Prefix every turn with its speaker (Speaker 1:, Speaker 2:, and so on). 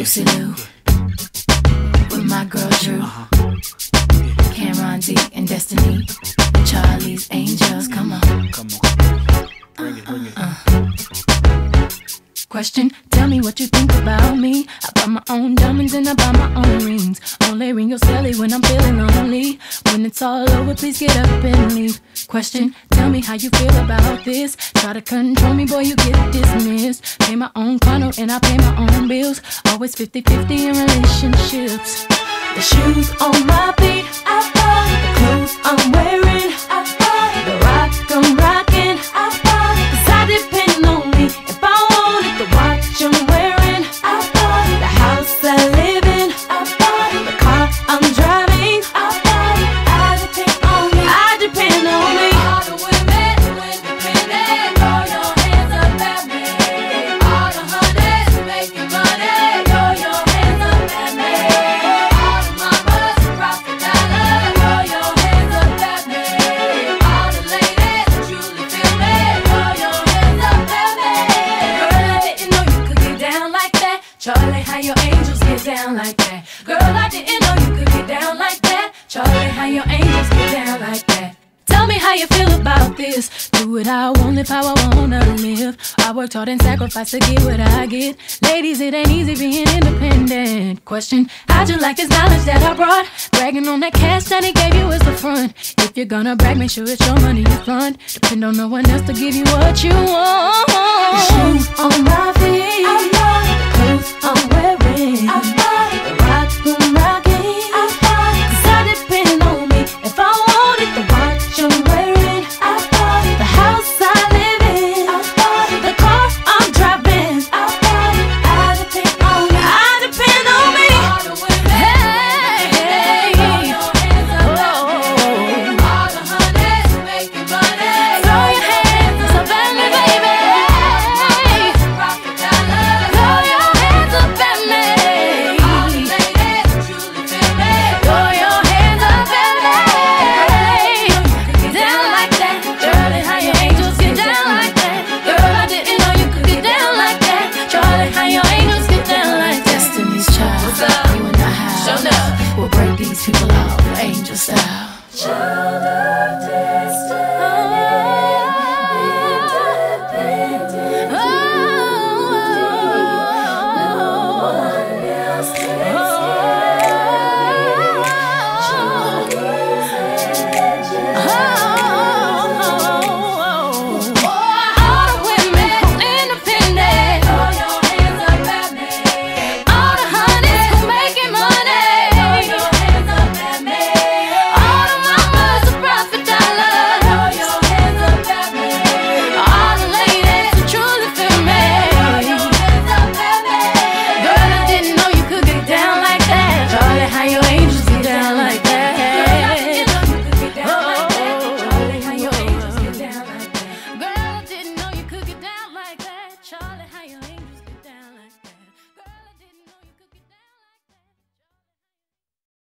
Speaker 1: Lucy Liu. With my girl Drew. Uh-huh. Cameron D and Destiny. Charlie's Angels, come on.
Speaker 2: Come on. Bring it, bring it. Uh-huh.
Speaker 1: Question, tell me what you think about me. I buy my own diamonds and I buy my own rings. Only ring your celly when I'm feeling lonely. When it's all over, please get up and leave. Question, tell me how you feel about this. Try to control me, boy, you get dismissed. Pay my own condo and I pay my own bills. Always 50 50 in relationships. The shoes on my feet, I down like that. Girl, I didn't know you could get down like that. Charlie, how your angels get down like that. Tell me how you feel about this. Do what I want, live how I wanna live. I worked hard and sacrificed to get what I get. Ladies, it ain't easy being independent. Question, how'd you like this knowledge that I brought? Bragging on that cash that he gave you is the front. If you're gonna brag, make sure it's your money you fund. Depend on no one else to give you what you want. Shoes on my people